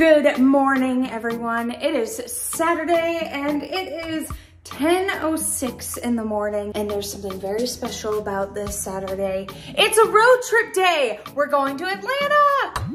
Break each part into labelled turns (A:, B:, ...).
A: Good morning, everyone. It is Saturday and it is 10.06 in the morning and there's something very special about this Saturday. It's a road trip day. We're going to Atlanta.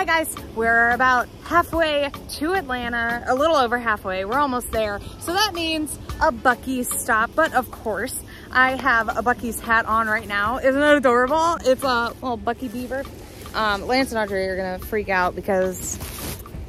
A: Hi guys, we're about halfway to Atlanta, a little over halfway, we're almost there. So that means a Buc-ee's stop, but of course, I have a Buc-ee's hat on right now. Isn't it adorable? It's a little Buc-ee beaver. Um, Lance and Audrey are gonna freak out because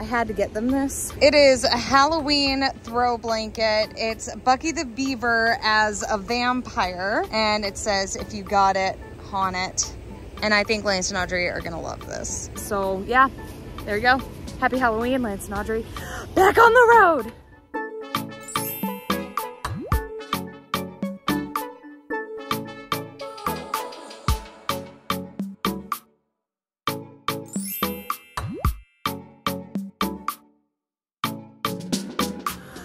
A: I had to get them this. It is a Halloween throw blanket. It's Buc-ee the Beaver as a vampire, and it says, if you got it, haunt it. And I think Lance and Audrey are gonna love this. So yeah, there you go. Happy Halloween, Lance and Audrey. Back on the road.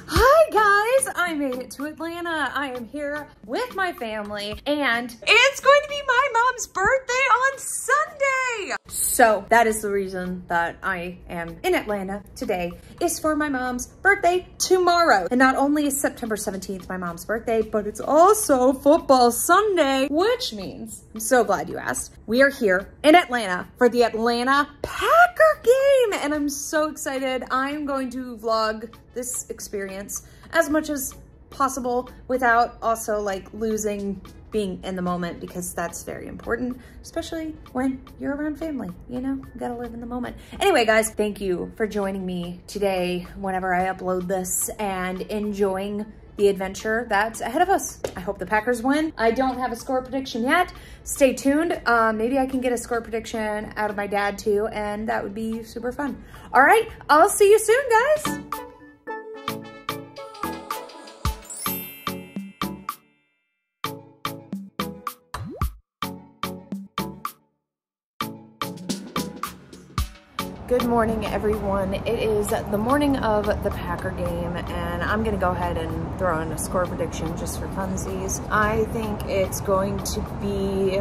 A: Hi guys, I made it to Atlanta. I am here with my family and it's going to be mom's birthday on Sunday. So that is the reason that I am in Atlanta today is for my mom's birthday tomorrow. And not only is September 17th my mom's birthday, but it's also football Sunday, which means, I'm so glad you asked, we are here in Atlanta for the Atlanta Packer game. And I'm so excited. I'm going to vlog this experience as much as possible without also like losing being in the moment because that's very important, especially when you're around family, you know, you gotta live in the moment. Anyway, guys, thank you for joining me today whenever I upload this and enjoying the adventure that's ahead of us. I hope the Packers win. I don't have a score prediction yet. Stay tuned. Um, maybe I can get a score prediction out of my dad too, and that would be super fun. All right, I'll see you soon, guys. Good morning, everyone. It is the morning of the Packer game, and I'm going to go ahead and throw in a score prediction just for funsies. I think it's going to be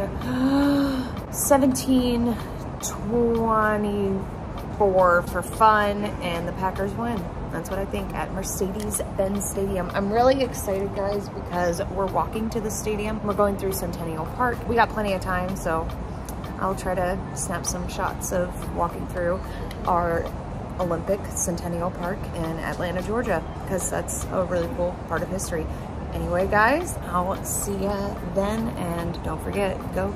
A: 17 24 for fun, and the Packers win. That's what I think at Mercedes-Benz Stadium. I'm really excited, guys, because we're walking to the stadium. We're going through Centennial Park. We got plenty of time, so I'll try to snap some shots of walking through our Olympic Centennial Park in Atlanta, Georgia, because that's a really cool part of history. Anyway, guys, I'll see ya then, and don't forget, go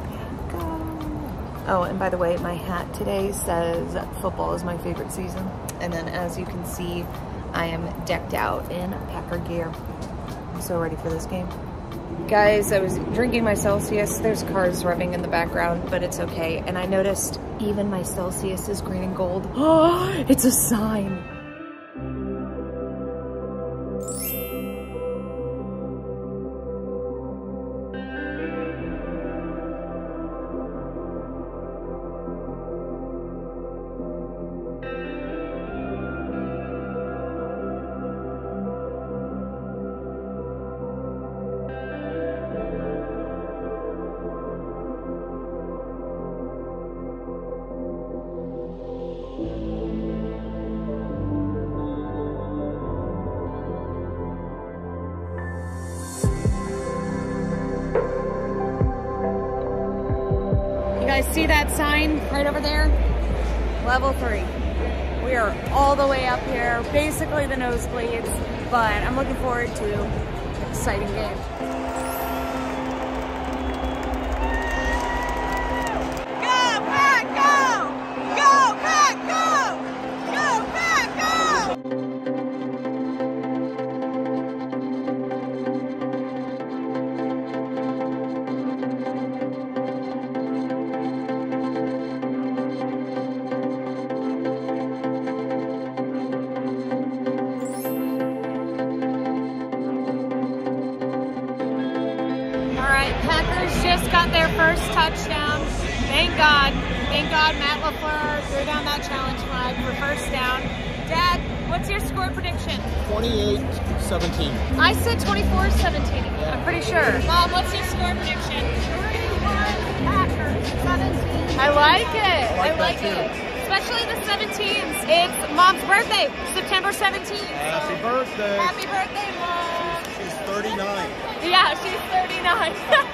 A: go! Oh, and by the way, my hat today says football is my favorite season. And then as you can see, I am decked out in Packer gear. I'm so ready for this game. Guys, I was drinking my Celsius. There's cars revving in the background, but it's okay. And I noticed even my Celsius is green and gold. Oh, it's a sign. Sign right over there? Level three. We are all the way up here, basically the nosebleeds, but I'm looking forward to an exciting game. First touchdown. Thank God. Thank God Matt LaFleur threw down that challenge flag for first down. Dad, what's your score prediction?
B: 28-17.
A: I said 24-17. I'm pretty sure. Mom, what's your score prediction? 31 Packers, 17. I like it. I
B: like
A: like,
B: that
A: it. Especially the 17s. It's Mom's birthday, September 17th.
B: Happy birthday.
A: Happy birthday, Mom.
B: She's 39.
A: Yeah, she's 39.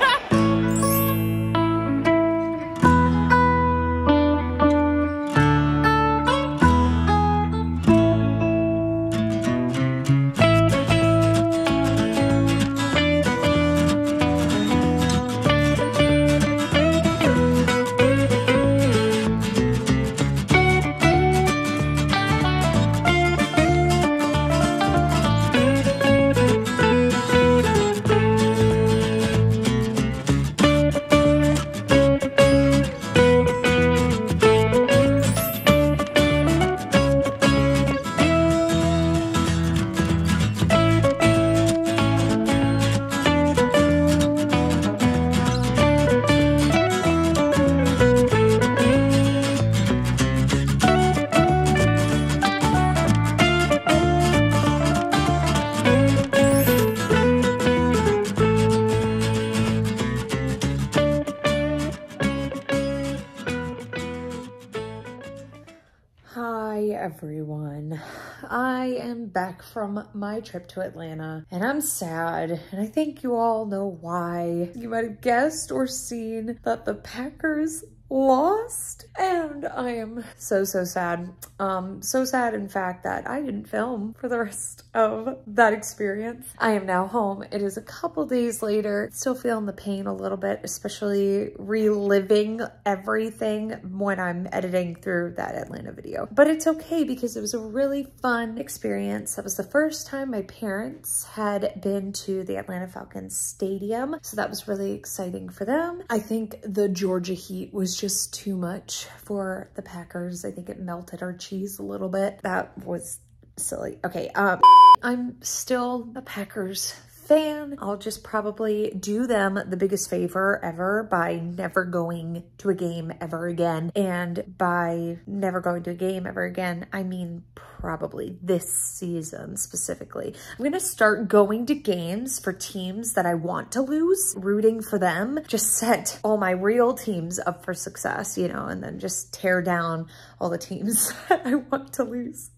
A: everyone. I am back from my trip to Atlanta and I'm sad and I think you all know why. You might have guessed or seen that the Packers lost and I am so so sad. Um so sad in fact that I didn't film for the rest of that experience. I am now home. It is a couple days later. Still feeling the pain a little bit especially reliving everything when I'm editing through that Atlanta video. But it's okay because it was a really fun experience. That was the first time my parents had been to the Atlanta Falcons stadium so that was really exciting for them. I think the Georgia heat was just too much for the Packers. I think it melted our cheese a little bit. That was silly. Okay, um, I'm still a Packers fan. I'll just probably do them the biggest favor ever by never going to a game ever again. And by never going to a game ever again, I mean probably this season specifically. I'm gonna start going to games for teams that I want to lose, rooting for them, just set all my real teams up for success, you know, and then just tear down all the teams that I want to lose.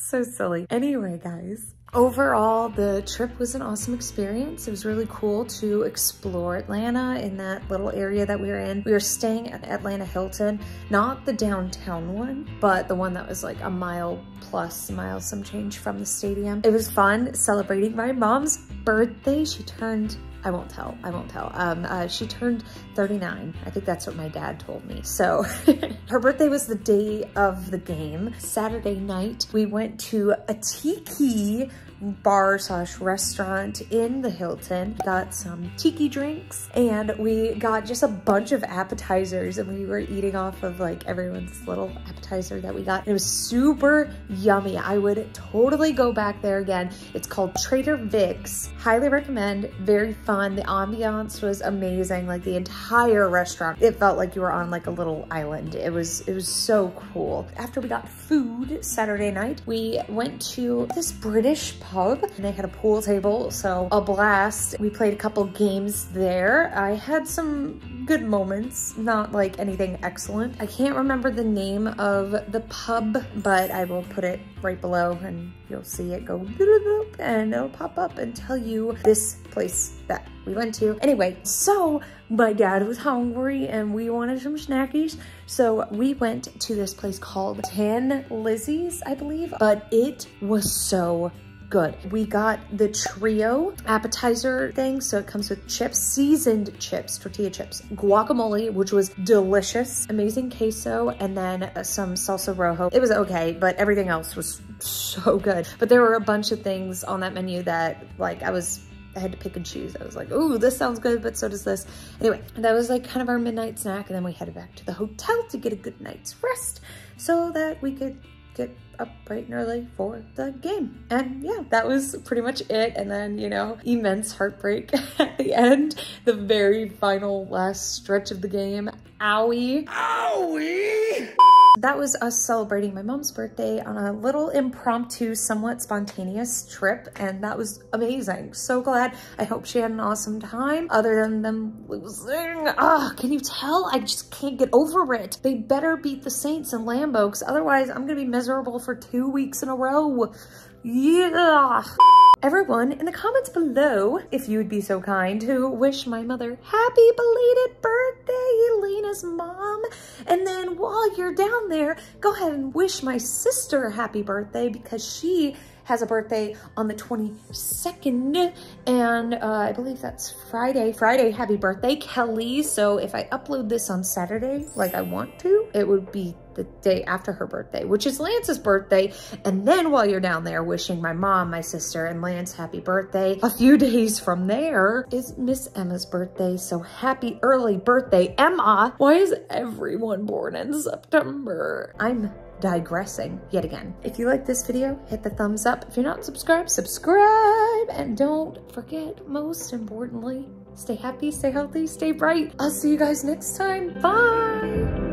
A: So silly. Anyway, guys, Overall, the trip was an awesome experience. It was really cool to explore Atlanta in that little area that we were in. We were staying at Atlanta Hilton, not the downtown one, but the one that was like a mile plus, mile some change from the stadium. It was fun celebrating my mom's birthday. She turned I won't tell. I won't tell. Um, uh, she turned 39. I think that's what my dad told me. So her birthday was the day of the game. Saturday night, we went to a tiki bar slash restaurant in the Hilton. Got some tiki drinks and we got just a bunch of appetizers and we were eating off of like everyone's little appetizer that we got. It was super yummy. I would totally go back there again. It's called Trader Vic's. Highly recommend. Very fun. The ambiance was amazing. Like the entire restaurant, it felt like you were on like a little island. It was, it was so cool. After we got food Saturday night, we went to this British pub and they had a pool table, so a blast. We played a couple games there. I had some good moments, not like anything excellent. I can't remember the name of the pub, but I will put it right below and you'll see it go and it'll pop up and tell you this place that we went to. Anyway, so my dad was hungry and we wanted some snackies. So we went to this place called Tin Lizzie's, I believe, but it was so good. We got the trio appetizer thing. So it comes with chips, seasoned chips, tortilla chips, guacamole, which was delicious, amazing queso, and then uh, some salsa rojo. It was okay, but everything else was so good. But there were a bunch of things on that menu that like I was I had to pick and choose. I was like, ooh, this sounds good, but so does this. Anyway, that was like kind of our midnight snack. And then we headed back to the hotel to get a good night's rest so that we could get up bright and early for the game. And yeah, that was pretty much it. And then, you know, immense heartbreak at the end, the very final last stretch of the game. Owie. Owie! That was us celebrating my mom's birthday on a little impromptu, somewhat spontaneous trip. And that was amazing. So glad. I hope she had an awesome time other than them losing. Ah, can you tell? I just can't get over it. They better beat the Saints and because otherwise I'm going to be miserable for two weeks in a row. Yeah. Everyone in the comments below, if you would be so kind to wish my mother happy belated birthday, Elaina's mom. And then while you're down there, go ahead and wish my sister a happy birthday because she has a birthday on the 22nd and uh, I believe that's Friday. Friday, happy birthday, Kelly. So if I upload this on Saturday like I want to, it would be the day after her birthday, which is Lance's birthday. And then while you're down there wishing my mom, my sister, and Lance happy birthday, a few days from there is Miss Emma's birthday. So happy early birthday, Emma. Why is everyone born in September? I'm digressing yet again. If you like this video, hit the thumbs up. If you're not subscribed, subscribe. And don't forget, most importantly, stay happy, stay healthy, stay bright. I'll see you guys next time. Bye.